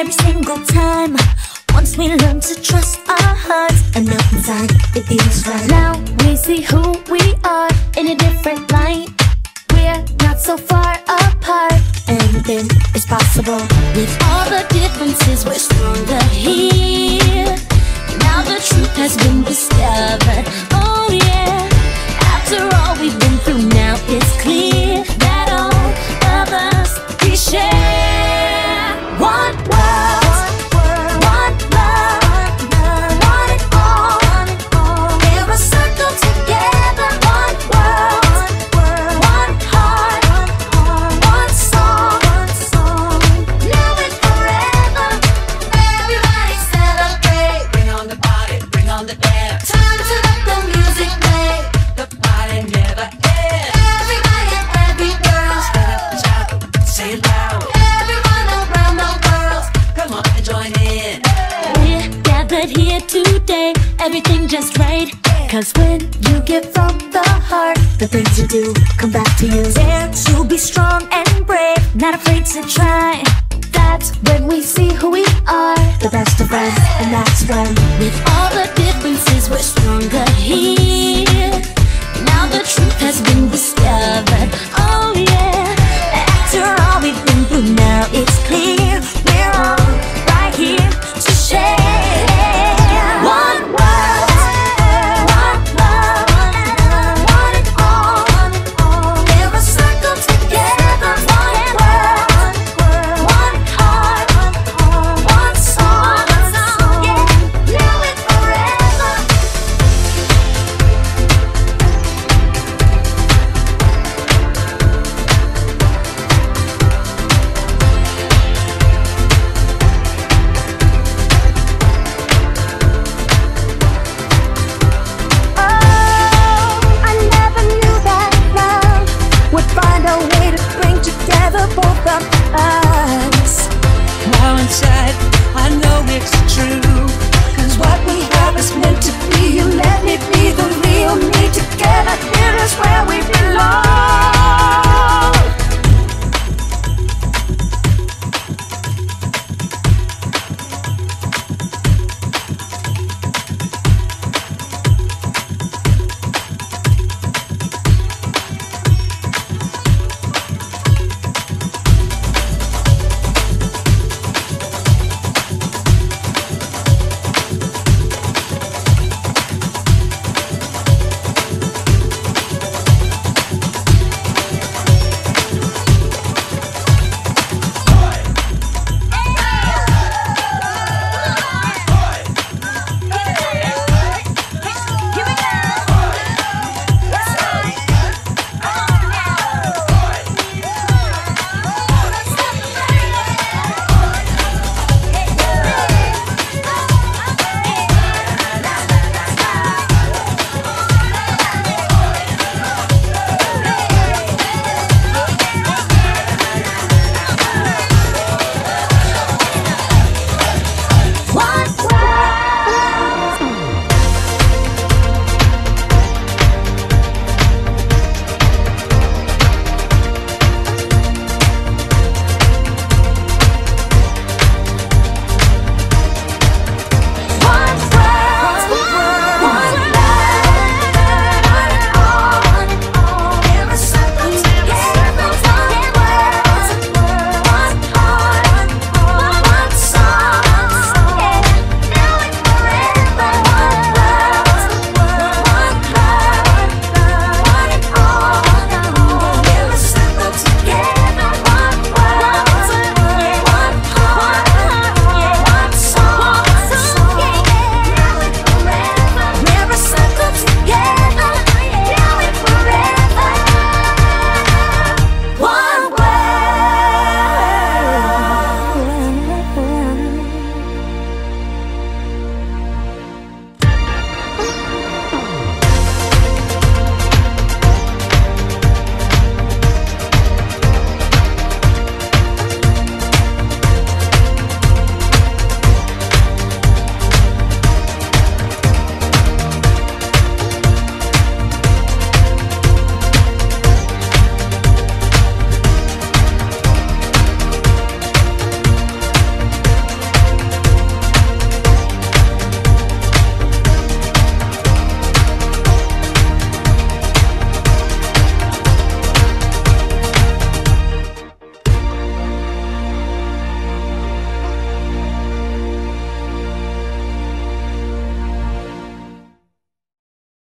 every single time. Once we learn to trust our hearts and know inside it is right. Now we see who we are in a different light. We're not so far apart. Anything is possible. With all the differences, we're stronger here. Now the truth has been discovered. Everything just right. Cause when you give from the heart, the things you do come back to you. Dare to be strong and brave, not afraid to try. That's when we see who we are, the best of friends, and that's when, with all the both of us. Now inside, I know it's true. Cause what we have is meant to be. You let me be the real me. Together, here is where.